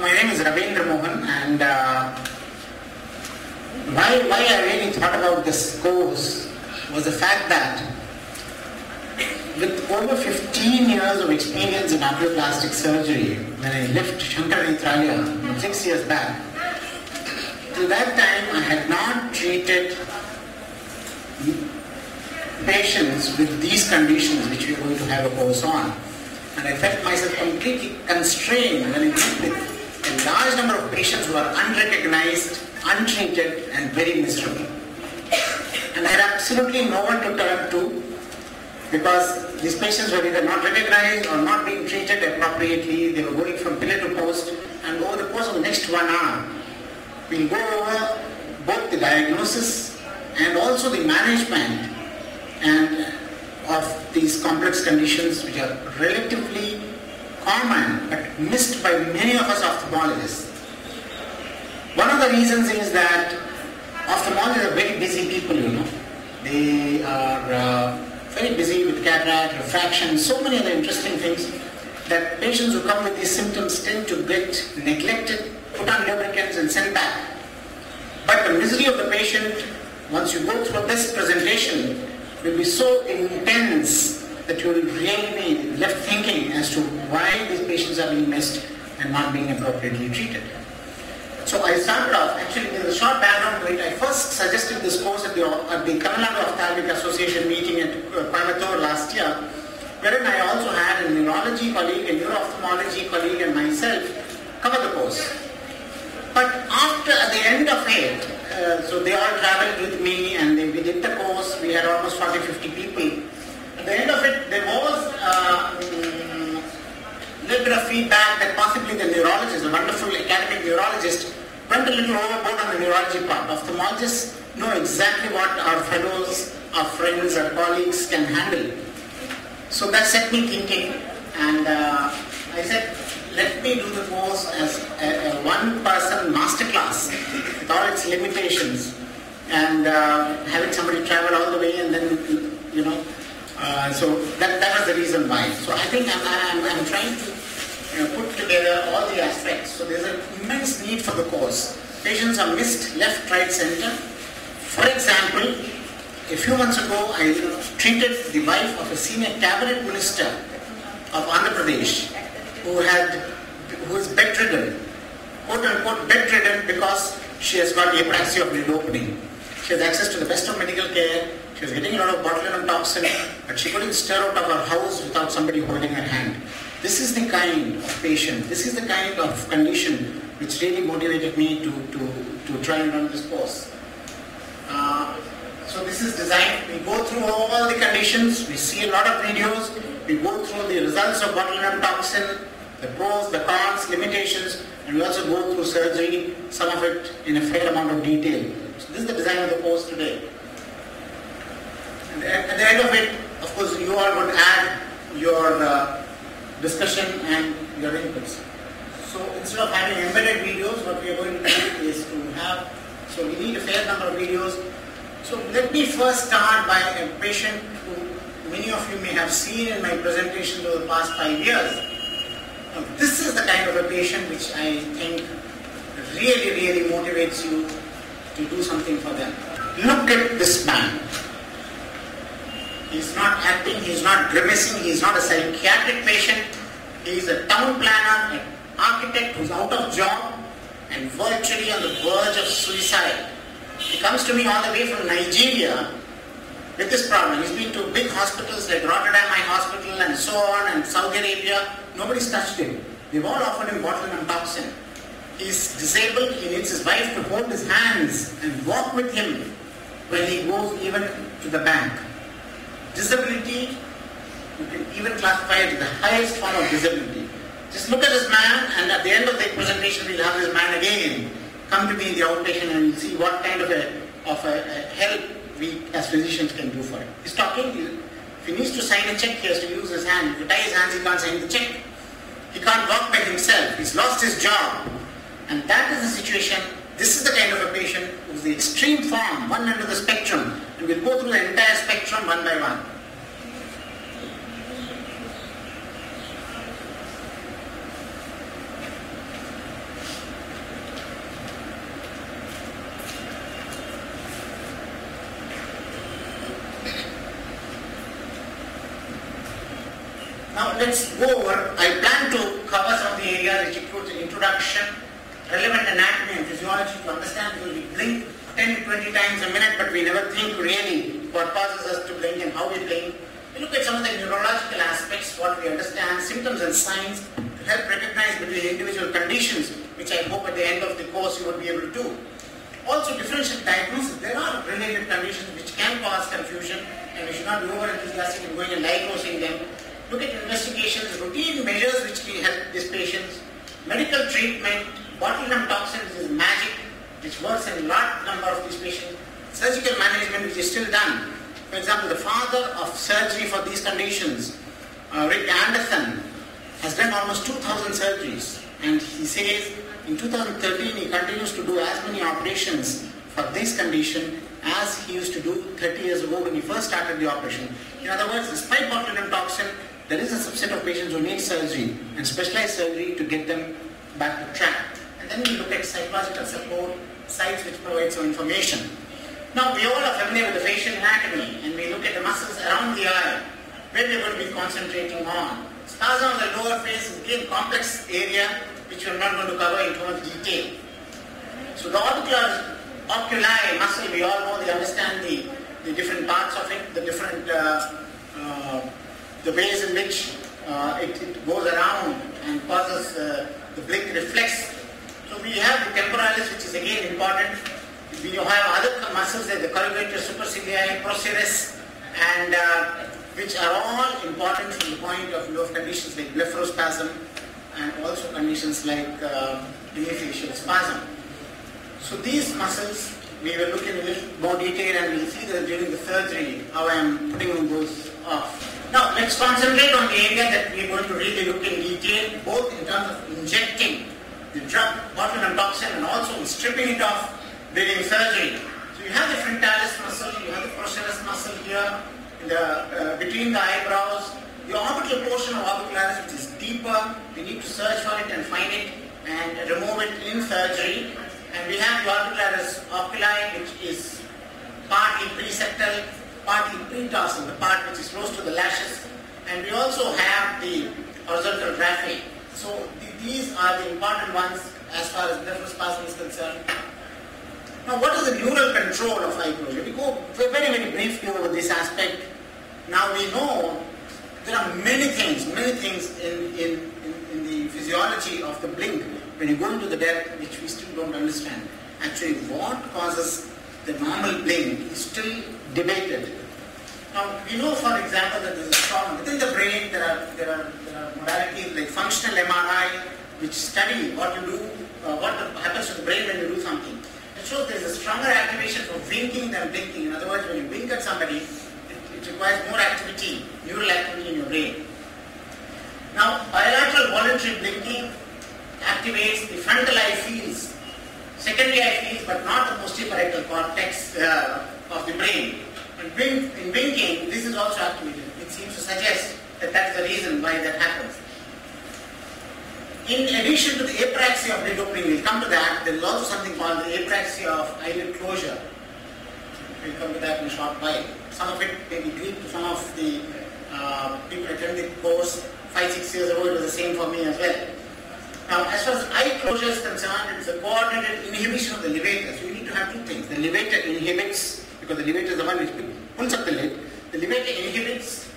My name is Ravindra Mohan, and uh, why, why I really thought about this course was the fact that with over 15 years of experience in oculoplastic surgery, when I left Shankar Nethralaya six years back, till that time I had not treated patients with these conditions which we are going to have a course on. And I felt myself completely constrained when I with a large number of patients who are unrecognized, untreated, and very miserable. And had absolutely no one to turn to because these patients were either not recognized or not being treated appropriately. They were going from pillar to post. And over the course of the next one hour, we'll go over both the diagnosis and also the management and uh, of these complex conditions which are relatively common but missed by many of us ophthalmologists. One of the reasons is that ophthalmologists are very busy people, you know. They are uh, very busy with cataract, refraction, so many other interesting things that patients who come with these symptoms tend to get neglected, put on lubricants and sent back. But the misery of the patient, once you go through this presentation, will be so intense that you will really be left thinking are being missed and not being appropriately treated. So I started off, actually in a short background to it. I first suggested this course at the, at the Nadu Ophthalmic Association meeting at uh, Coimbatore last year, wherein I also had a neurology colleague, a neuro-ophthalmology colleague and myself cover the course. But after, at the end of it, uh, so they all traveled with me and they, we did the course, we had almost 40, 50 people. At the end of it, there was uh, um, little bit of feedback that possibly the neurologist, a wonderful academic neurologist, went a little overboard on the neurology part. Ophthalmologists know exactly what our fellows, our friends, our colleagues can handle. So that set me thinking, and uh, I said, let me do the course as a, a one-person masterclass with all its limitations, and uh, having somebody travel all the way and then, you know, uh, so that, that was the reason why. So I think I'm, I'm, I'm trying to you know, put together all the aspects. So there's an immense need for the course. Patients are missed left, right, center. For example, a few months ago, I treated the wife of a senior cabinet minister of Andhra Pradesh who had who is bedridden, quote unquote bedridden because she has got apraxia of lid opening. She has access to the best of medical care. She was getting a lot of botulinum toxin, but she couldn't stir out of her house without somebody holding her hand. This is the kind of patient, this is the kind of condition which really motivated me to, to, to try and run this course. Uh, so this is designed, we go through all the conditions, we see a lot of videos, we go through the results of botulinum toxin, the pros, the cons, limitations, and we also go through surgery, some of it in a fair amount of detail. So this is the design of the course today. And at the end of it, of course, you all would add your uh, discussion and your inputs. So instead of having embedded videos, what we are going to do is to have, so we need a fair number of videos. So let me first start by a patient who many of you may have seen in my presentations over the past five years. Now, this is the kind of a patient which I think really, really motivates you to do something for them. Look at this man. He's not acting, he's not grimacing, he's not a psychiatric patient. He's a town planner, an architect who's out of job and virtually on the verge of suicide. He comes to me all the way from Nigeria with this problem. He's been to big hospitals like Rotterdam Eye Hospital and so on and Saudi Arabia. Nobody's touched him. They've all offered him botulinum toxin. He's disabled. He needs his wife to hold his hands and walk with him when he goes even to the bank. Disability, you can even classify it as the highest form of disability. Just look at this man and at the end of the presentation we'll have this man again come to me in the outpatient and you'll see what kind of a, of a, a help we as physicians can do for him. He's talking, if he needs to sign a check, he has to use his hand. If you tie his hands, he can't sign the check. He can't walk by himself. He's lost his job. And that is the situation. This is the kind of a patient who is the extreme form, one end of the spectrum, and we'll go through the entire spectrum one by one. Now let's go over to understand because we blink 10 to 20 times a minute but we never think really what causes us to blink and how we blink. We look at some of the neurological aspects, what we understand, symptoms and signs to help recognize between individual conditions which I hope at the end of the course you would be able to do. Also differential diagnosis. There are related conditions which can cause confusion and we should not be over enthusiastic in going and diagnosing them. Look at investigations, routine measures which can help these patients, medical treatment, botulinum toxin is magic, which works in a large number of these patients, surgical management which is still done. For example, the father of surgery for these conditions, uh, Rick Anderson, has done almost 2,000 surgeries and he says in 2013 he continues to do as many operations for this condition as he used to do 30 years ago when he first started the operation. In other words, despite botulinum toxin, there is a subset of patients who need surgery and specialized surgery to get them back to track. Then we look at psychological support, sites which provide some information. Now we all are familiar with the facial anatomy and we look at the muscles around the eye where we're going to be concentrating on. Spasm of the lower face is again complex area which we're not going to cover in too much detail. So the orbicular oculi muscle, we all know, they understand the, the different parts of it, the different, uh, uh, the ways in which uh, it, it, goes around and causes uh, the blink reflex. So we have the temporalis, which is again important. We have other muscles like the corrugator supercilii, procerus, and uh, which are all important the point of view of conditions like blepharospasm and also conditions like uh, spasm. So these muscles, we will look in a little more detail and we'll see that during the surgery how I am putting those off. Now let's concentrate on the area that we're going to really look in detail, both in terms of injecting the drug, botulinum toxin, and also stripping it off during surgery. So you have the frontalis muscle, you have the procerus muscle here, the, uh, between the eyebrows, the orbital portion of orbicularis which is deeper, we need to search for it and find it and remove it in surgery. And we have the orbicularis oculi which is partly preseptal, partly pretarsal, the part which is close to the lashes. And we also have the horizontal raphe. So the, these are the important ones as far as blepharospasm is concerned. Now what is the neural control of eye closure? We go very, very briefly over this aspect. Now we know there are many things, many things in, in, in, in the physiology of the blink when you go into the depth which we still don't understand. Actually what causes the normal blink is still debated. Now we know for example that there is a strong, within the brain there are, there are, there are modalities like functional MRI which study what you do, uh, what happens to the brain when you do something. It shows there is a stronger activation for winking than blinking. In other words, when you wink at somebody, it, it requires more activity, neural activity in your brain. Now, bilateral voluntary blinking activates the frontal eye fields, secondary eye fields, but not the posterior parietal cortex uh, of the brain. And in blinking, this is also activated. It seems to suggest that that's the reason why that happens. In addition to the apraxia of lid opening, we'll come to that, there is also something called the apraxia of eyelid closure. We'll come to that in a short while. Some of it may be Greek to some of the uh, people attending the course five, six years ago, it was the same for me as well. Now, as far as eye closure is concerned, it's a coordinated inhibition of the levator. So you need to have two things. The levator inhibits, because the levator is the one which pulls up the lid. The levator inhibits,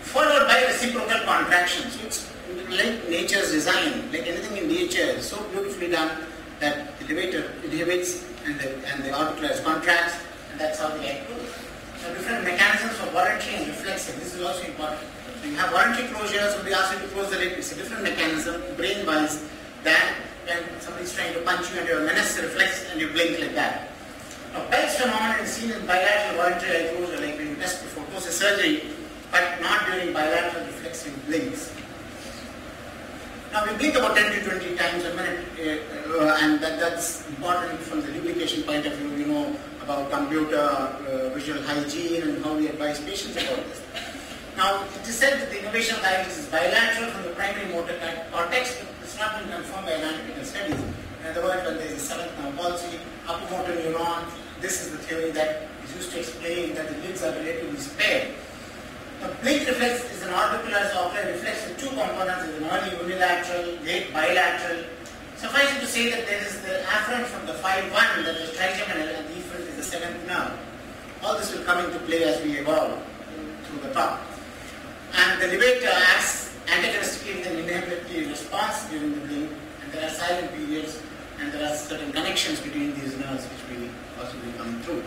followed reciprocal contraction. So it's like nature's design, like anything in nature, so beautifully done that the levator inhibits and the, and the orbicularis contracts, and that's how the eye closes. So different mechanisms for voluntary and reflexive. This is also important. You have voluntary closure, somebody asks you to close the lid, it's a different mechanism, brain-wise, than when somebody's trying to punch you and you're your menace reflex and you blink like that. Now, Bell's phenomenon is seen in bilateral voluntary eye closure, like you test before post not bilateral reflexive blinks. Now we blink about 10 to 20 times a minute, uh, and that, that's important from the lubrication point of view. You know about computer uh, visual hygiene and how we advise patients about this. Now it is said that the innervation of iris is bilateral from the primary motor cortex, but it's not been confirmed by analytical studies. In other words, when there is a seventh nerve palsy, upper motor neuron, this is the theory that is used to explain that the lids are relatively spared. Reflex is an orbicular ocular reflex with two components, is early unilateral, late bilateral. Suffice it to say that there is the afferent from the 5-1 that is trigeminal and the efferent is the seventh nerve. All this will come into play as we evolve through the talk. And the levator acts antagonistically with an inhibitory response during the blink and there are silent periods and there are certain connections between these nerves which will possibly come through.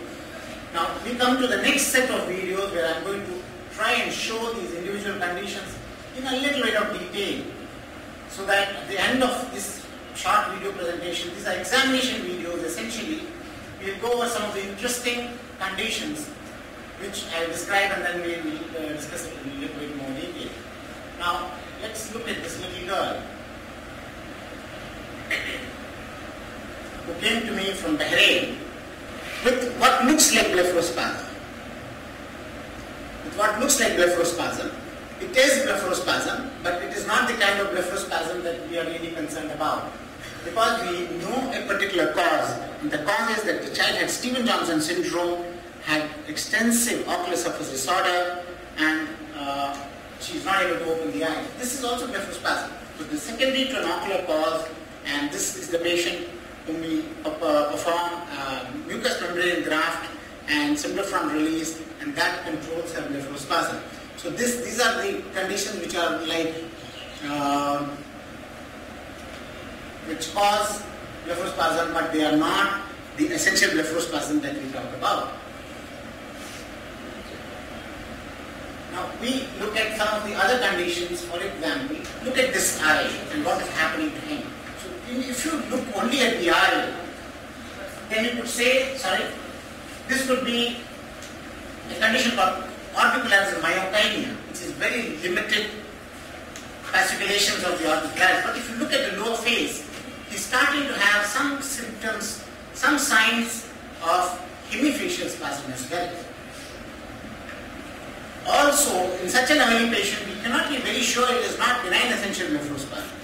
Now we come to the next set of videos where I'm going to try and show these individual conditions in a little bit of detail so that at the end of this short video presentation, these are examination videos essentially, we'll go over some of the interesting conditions which I will describe and then we will uh, discuss it in a little bit more detail. Now let's look at this little girl who came to me from Bahrain with what looks like blepharospasm. What looks like blepharospasm. It is blepharospasm, but it is not the kind of blepharospasm that we are really concerned about. Because we know a particular cause. And the cause is that the child had Stevens-Johnson syndrome, had extensive ocular surface disorder, and uh, she is not able to open the eye. This is also blepharospasm. So the secondary to an ocular cause, and this is the patient whom we uh, perform uh, mucous membrane graft and symblepharon release, and that controls her blepharospasm. So this, these are the conditions which are like, uh, which cause blepharospasm, but they are not the essential blepharospasm that we talk about. Now we look at some of the other conditions, for example, look at this eye and what is happening to him. So if you look only at the eye, then you could say, sorry, this could be a condition called orbicularis myokymia, which is very limited fasciculations of the orbicularis. But if you look at the lower face, he's starting to have some symptoms, some signs of hemifacial spasm as well. Also, in such an early patient, we cannot be very sure it is not benign essential blepharospasm.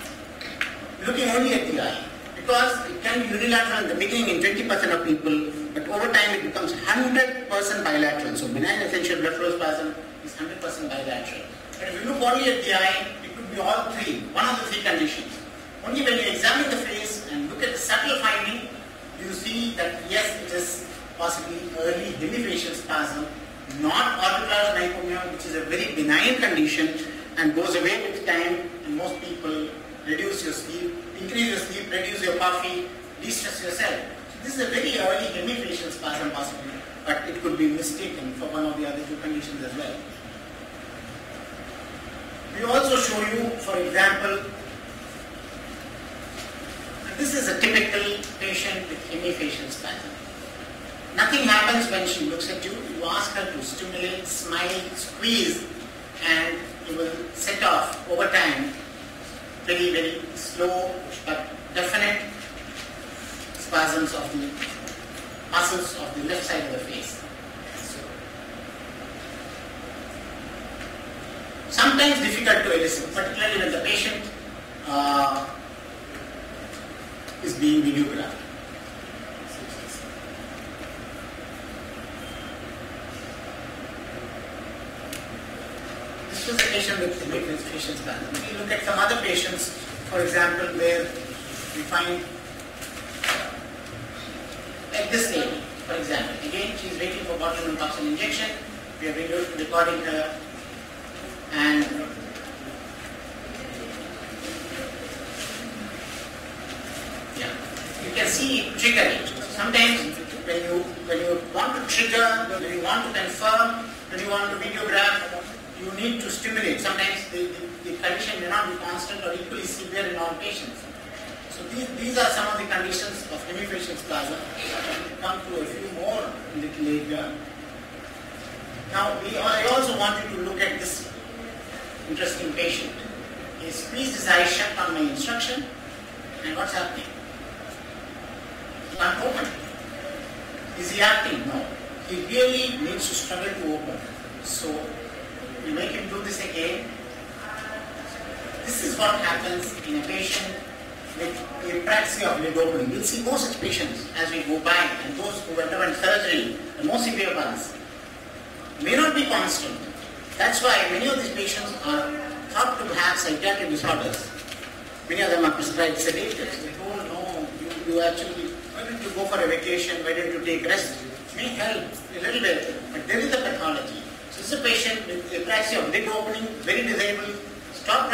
Looking only at the eye. Because it can be unilateral in the beginning in 20% of people, but over time it becomes 100% bilateral. So benign essential blepharospasm is 100% bilateral. But if you look only at the eye, it could be all three, one of the three conditions. Only when you examine the face and look at the subtle finding, you see that yes, it is possibly early hemifacial spasm not orbicular myokymia, which is a very benign condition and goes away with time and most people reduce your sleep, increase your sleep, reduce your coffee, de-stress yourself. So this is a very early hemifacial spasm possibly, but it could be mistaken for one of the other two conditions as well. We also show you, for example, this is a typical patient with hemifacial spasm. Nothing happens when she looks at you. You ask her to stimulate, smile, squeeze, and you will set off over time. Very, very slow but definite spasms of the muscles of the left side of the face. So, sometimes difficult to elicit, particularly when the patient uh, is being videographed. This was a patient with patients spasm. If you look at some other patients, for example, where we find uh, like this lady, for example. Again, she is waiting for botulinum toxin injection. We are recording her and yeah, you can see trigger it. Sometimes when you when you want to trigger, when you want to confirm, when you want to videograph, you need to stimulate. Sometimes the, the, the condition may not be constant or equally severe in all patients. So these, these are some of the conditions of hemifacial spasm. We'll come to a few more a little later. Now, we, I also want you to look at this interesting patient. He squeezed his eyes shut on my instruction, and what's happening? He can't open. Is he acting? No. He really needs to struggle to open. So, we make him do this again. This is what happens in a patient with apraxia of lid opening. We'll see more such patients as we go by, and those who underwent surgery, the more severe ones, may not be constant, That's why many of these patients are thought to have psychiatric disorders. Many of them are prescribed sedatives. They don't know. You, you actually, why don't you go for a vacation? Why don't you take rest? May help a little bit, but there is a pathology. Patient with of big opening, very disabled, stop